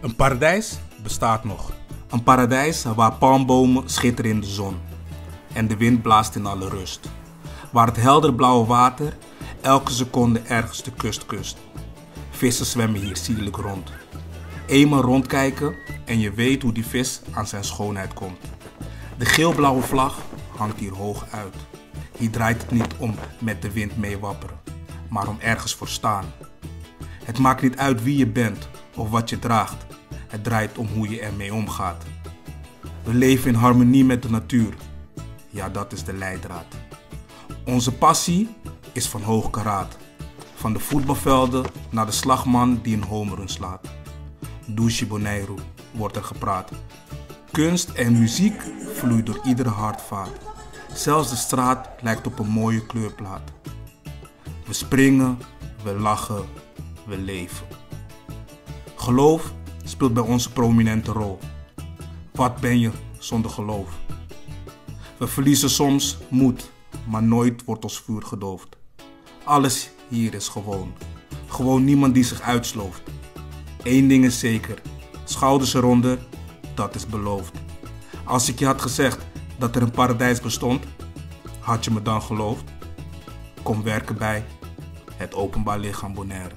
Een paradijs bestaat nog. Een paradijs waar palmbomen schitteren in de zon en de wind blaast in alle rust. Waar het helder blauwe water elke seconde ergens de kust kust. Vissen zwemmen hier sierlijk rond. Eenmaal rondkijken en je weet hoe die vis aan zijn schoonheid komt. De geelblauwe vlag hangt hier hoog uit. Hier draait het niet om met de wind meewapperen, maar om ergens voor staan. Het maakt niet uit wie je bent of wat je draagt. Het draait om hoe je ermee omgaat. We leven in harmonie met de natuur. Ja, dat is de leidraad. Onze passie is van hoog karaat. Van de voetbalvelden naar de slagman die een homerun slaat. Douche Bonaire wordt er gepraat. Kunst en muziek vloeit door iedere hartvaart. Zelfs de straat lijkt op een mooie kleurplaat. We springen, we lachen, we leven. Geloof speelt bij ons een prominente rol. Wat ben je zonder geloof? We verliezen soms moed, maar nooit wordt ons vuur gedoofd. Alles hier is gewoon. Gewoon niemand die zich uitslooft. Eén ding is zeker: schouders eronder, dat is beloofd. Als ik je had gezegd dat er een paradijs bestond, had je me dan geloofd? Kom werken bij het Openbaar Lichaam Bonaire.